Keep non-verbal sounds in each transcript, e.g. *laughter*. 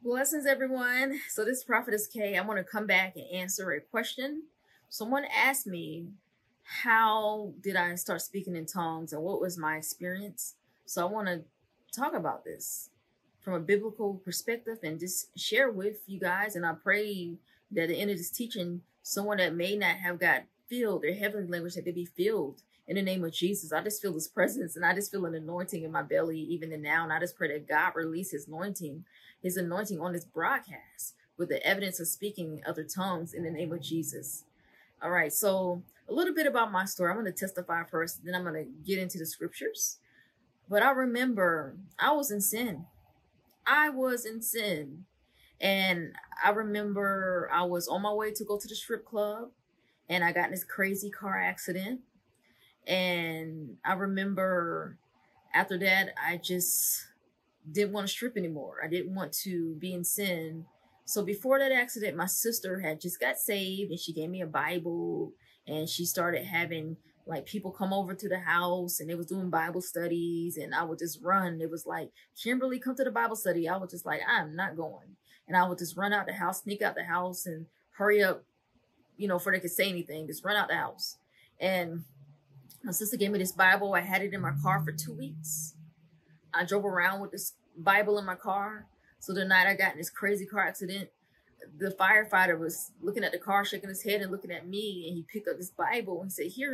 Blessings, everyone. So this is Prophetess K. I want to come back and answer a question. Someone asked me, how did I start speaking in tongues and what was my experience? So I want to talk about this from a biblical perspective and just share with you guys. And I pray that at the end of this teaching, someone that may not have got filled their heavenly language, that they be filled in the name of Jesus. I just feel his presence and I just feel an anointing in my belly even now. And I just pray that God release his anointing his anointing on this broadcast with the evidence of speaking other tongues in the name of Jesus. All right, so a little bit about my story. I'm going to testify first, then I'm going to get into the scriptures. But I remember I was in sin. I was in sin. And I remember I was on my way to go to the strip club and I got in this crazy car accident. And I remember after that, I just didn't want to strip anymore. I didn't want to be in sin. So before that accident, my sister had just got saved and she gave me a Bible and she started having like people come over to the house and they was doing Bible studies and I would just run. It was like, Kimberly, come to the Bible study. I was just like, I'm not going. And I would just run out the house, sneak out the house and hurry up, you know, before they could say anything, just run out the house. And my sister gave me this Bible. I had it in my car for two weeks. I drove around with this Bible in my car. So the night I got in this crazy car accident, the firefighter was looking at the car, shaking his head and looking at me, and he picked up this Bible and said, Here,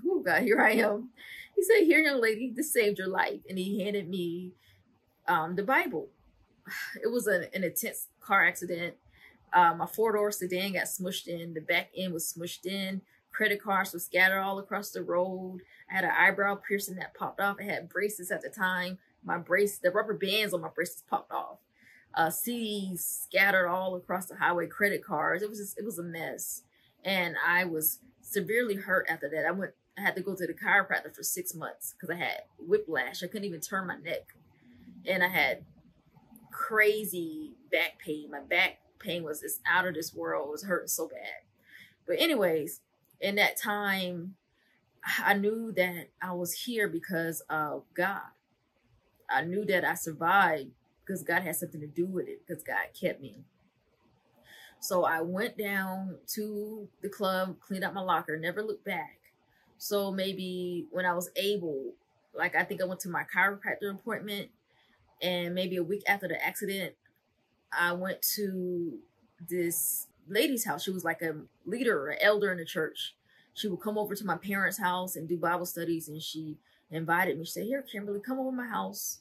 *laughs* oh God, here I am. He said, Here, young lady, this saved your life. And he handed me um, the Bible. *sighs* It was an intense car accident. My four door sedan got smushed in, the back end was smushed in. Credit cards were scattered all across the road. I had an eyebrow piercing that popped off. I had braces at the time. My brace, the rubber bands on my braces popped off. Uh, CDs scattered all across the highway. Credit cards. It was just, it was a mess, and I was severely hurt after that. I went. I had to go to the chiropractor for six months because I had whiplash. I couldn't even turn my neck, and I had crazy back pain. My back pain was just out of this world. It was hurting so bad. But anyways, in that time, I knew that I was here because of God. I knew that I survived because God had something to do with it because God kept me. So I went down to the club, cleaned out my locker, never looked back. So maybe when I was able, like I think I went to my chiropractor appointment, and maybe a week after the accident, I went to this lady's house. She was like a leader or elder in the church. She would come over to my parents' house and do Bible studies, and she invited me. She said, "Here, Kimberly, come over to my house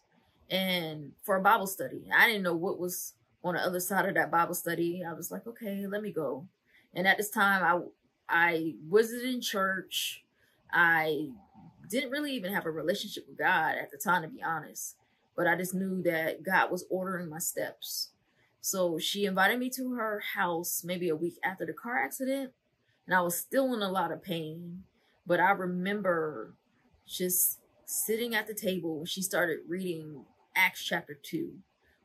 and for a Bible study." I didn't know what was on the other side of that Bible study. I was like, "Okay, let me go." And at this time, I I wasn't in church. I didn't really even have a relationship with God at the time, to be honest. But I just knew that God was ordering my steps. So she invited me to her house maybe a week after the car accident. And I was still in a lot of pain. But I remember just sitting at the table when she started reading Acts chapter 2.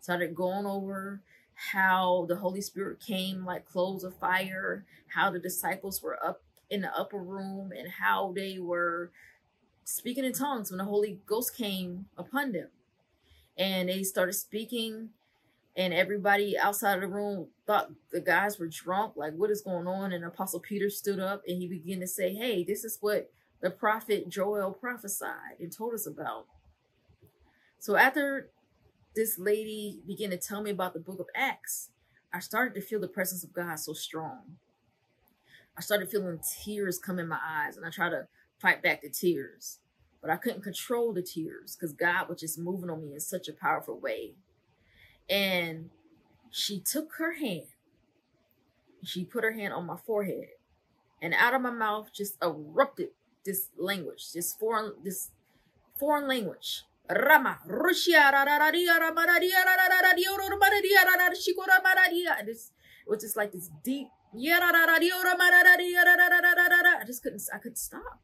Started going over how the Holy Spirit came like clothes of fire, how the disciples were up in the upper room, and how they were speaking in tongues when the Holy Ghost came upon them. And they started speaking and everybody outside of the room thought the guys were drunk. Like, what is going on? And Apostle Peter stood up and he began to say, Hey, this is what the prophet Joel prophesied and told us about. So after this lady began to tell me about the book of Acts, I started to feel the presence of God so strong. I started feeling tears come in my eyes, and I tried to fight back the tears, but I couldn't control the tears because God was just moving on me in such a powerful way. And she took her hand, she put her hand on my forehead, and out of my mouth just erupted this language, this foreign, this foreign language. Rama, Rushia, this it was just like this deep. I just couldn't. I couldn't stop,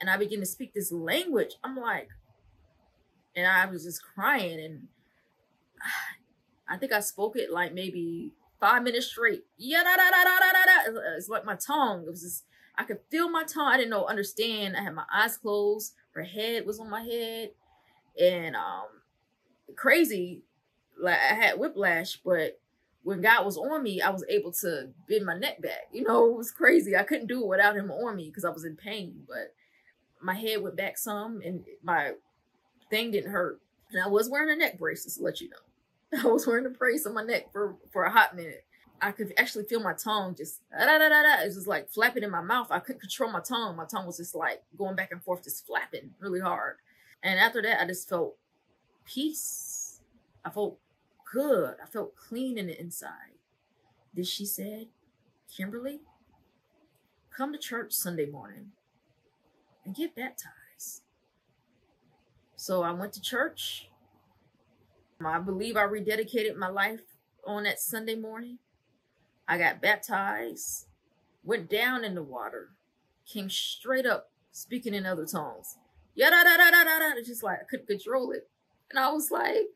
and I began to speak this language. I'm like, and I was just crying, and *sighs* I think I spoke it like maybe five minutes straight. Yeah, da, da, da, da, da, da. It's like my tongue. It was just, I could feel my tongue. I didn't know, understand. I had my eyes closed. Her head was on my head. And um crazy, like I had whiplash, but when God was on me, I was able to bend my neck back. You know, it was crazy. I couldn't do it without him on me because I was in pain. But my head went back some and my thing didn't hurt. And I was wearing a neck brace, just to let you know. *laughs* I was wearing a brace on my neck for, for a hot minute. I could actually feel my tongue just da da da da. It was just like flapping in my mouth. I couldn't control my tongue. My tongue was just like going back and forth, just flapping really hard. And after that, I just felt peace. I felt good. I felt clean in the inside. Then she said, Kimberly, come to church Sunday morning and get baptized. So I went to church. I believe I rededicated my life on that Sunday morning. I got baptized, went down in the water, came straight up speaking in other tongues. Yeah, da da da da da da. Just like I couldn't control it. And I was like,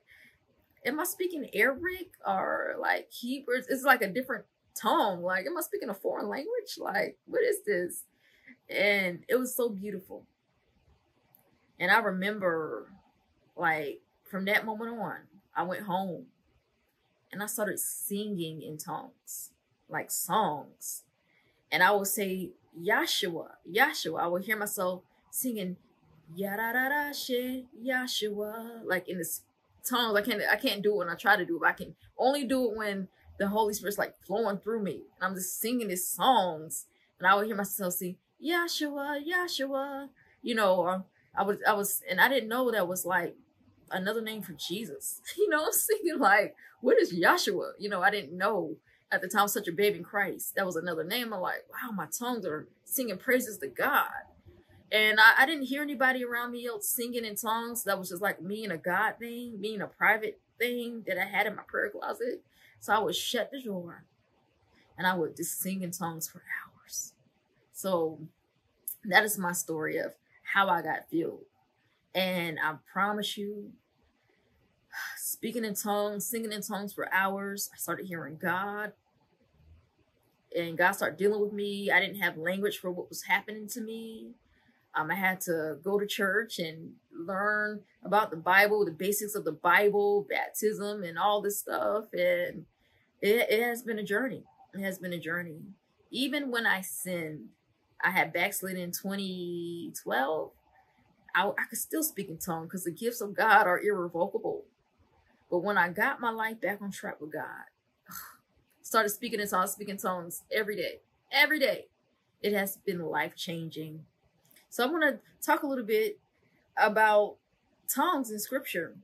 am I speaking Arabic or like Hebrew? It's like a different tongue. Like, am I speaking a foreign language? Like, what is this? And it was so beautiful. And I remember, like, from that moment on, I went home and I started singing in tongues, like songs. And I would say, Yahshua, Yahshua. I would hear myself singing, Yadadadashe, Yahshua, like in this tongues. I can't I can't do it when I try to do it. I can only do it when the Holy Spirit's like flowing through me. And I'm just singing these songs. And I would hear myself sing, Yahshua, Yahshua. You know, um, I was I was and I didn't know that was like another name for Jesus. *laughs* You know, I'm singing *laughs* like, what is Yahshua? You know, I didn't know at the time such a babe in Christ. That was another name. I'm like, wow, my tongues are singing praises to God. And I, I, didn't hear anybody around me else singing in tongues. That was just like me and a God thing, me and a private thing that I had in my prayer closet. So I would shut the door and I would just sing in tongues for hours. So that is my story of how I got filled. And I promise you, speaking in tongues, singing in tongues for hours, I started hearing God. And God started dealing with me. I didn't have language for what was happening to me. Um, I had to go to church and learn about the Bible, the basics of the Bible, baptism, and all this stuff. And it, it has been a journey. It has been a journey. Even when I sinned, I had backslid in 2012. I, I could still speak in tongues because the gifts of God are irrevocable. But when I got my life back on track with God, *sighs* started speaking in tongues, speaking tongues every day, every day, it has been life changing so I'm going to talk a little bit about tongues in scripture.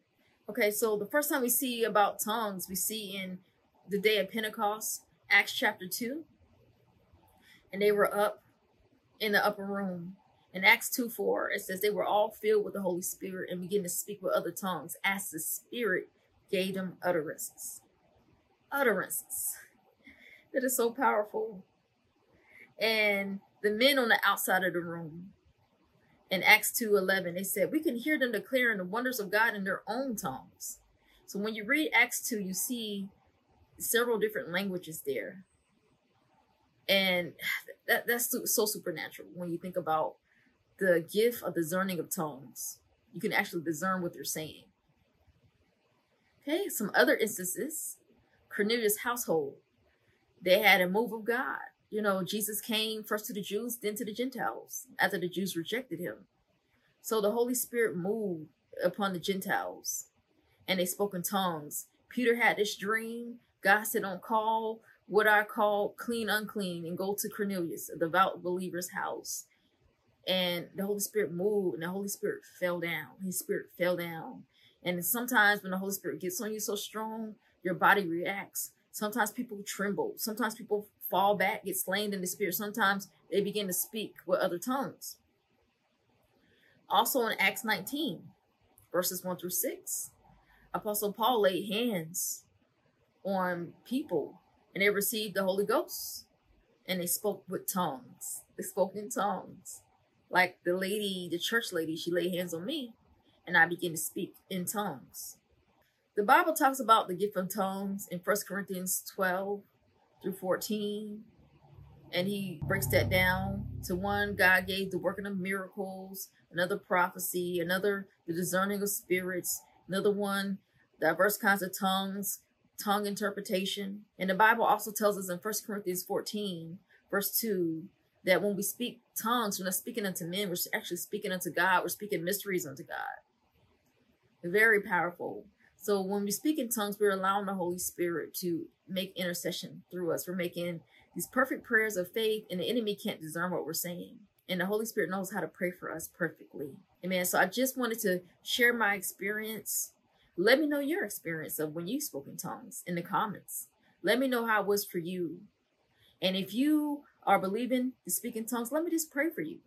Okay, so the first time we see about tongues, we see in the day of Pentecost, Acts chapter 2. And they were up in the upper room. In Acts 2 4, it says they were all filled with the Holy Spirit and began to speak with other tongues as the Spirit gave them utterances. Utterances. That is so powerful. And the men on the outside of the room in Acts 2.11, they said, we can hear them declaring the wonders of God in their own tongues. So when you read Acts 2, you see several different languages there. And *sighs* that, that's so supernatural when you think about the gift of discerning of tongues. You can actually discern what they're saying. Okay, some other instances. Cornelius' household. They had a move of God you know, Jesus came first to the Jews, then to the Gentiles, after the Jews rejected him. So the Holy Spirit moved upon the Gentiles and they spoke in tongues. Peter had this dream. God said, Don't call what I call clean unclean and go to Cornelius, a devout believer's house. And the Holy Spirit moved and the Holy Spirit fell down. His spirit fell down. And sometimes when the Holy Spirit gets on you so strong, your body reacts. Sometimes people tremble. Sometimes people fall back, get slain in the spirit. Sometimes they begin to speak with other tongues. Also in Acts 19, verses 1 through 6, Apostle Paul laid hands on people and they received the Holy Ghost and they spoke with tongues. They spoke in tongues. Like the lady, the church lady, she laid hands on me and I began to speak in tongues. The Bible talks about the gift of tongues in 1 Corinthians 12 through 14. And he breaks that down to one, God gave the working of miracles, another prophecy, another the discerning of spirits, another one diverse kinds of tongues, tongue interpretation. And the Bible also tells us in First Corinthians 14, verse 2, that when we speak tongues, we're not speaking unto men, we're actually speaking unto God, we're speaking mysteries unto God. Very powerful. So when we speak in tongues, we're allowing the Holy Spirit to make intercession through us. We're making these perfect prayers of faith, and the enemy can't discern what we're saying. And the Holy Spirit knows how to pray for us perfectly. Amen. So I just wanted to share my experience. Let me know your experience of when you spoke in tongues in the comments. Let me know how it was for you. And if you are believing to speak in tongues, let me just pray for you.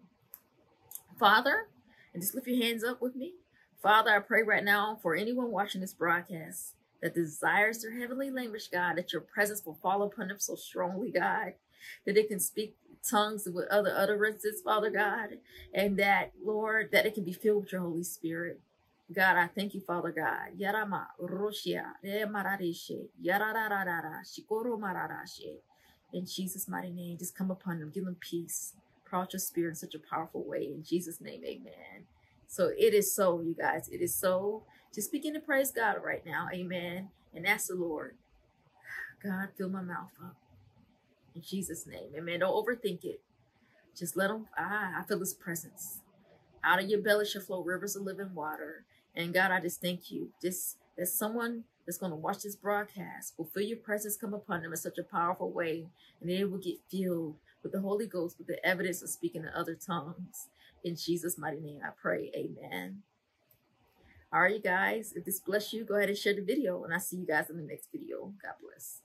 Father, and just lift your hands up with me. Father, I pray right now for anyone watching this broadcast that desires their heavenly language, God, that your presence will fall upon them so strongly, God, that they can speak tongues with other utterances, Father God, and that, Lord, that it can be filled with your Holy Spirit. God, I thank you, Father God. Yarama, Roshia, Yarararara, Shikoro Mararashe. In Jesus' mighty name, just come upon them, give them peace. Pour out your spirit in such a powerful way. In Jesus' name, amen. So it is so, you guys. It is so. Just begin to praise God right now. Amen. And ask the Lord, God, fill my mouth up. In Jesus' name. Amen. Don't overthink it. Just let him, ah, I feel his presence. Out of your belly shall flow rivers of living water. And God, I just thank you. Just that someone that's going to watch this broadcast will feel your presence come upon them in such a powerful way. And they will get filled with the Holy Ghost with the evidence of speaking in other tongues. In Jesus' mighty name, I pray. Amen. All right, you guys, if this bless you, go ahead and share the video, and I'll see you guys in the next video. God bless.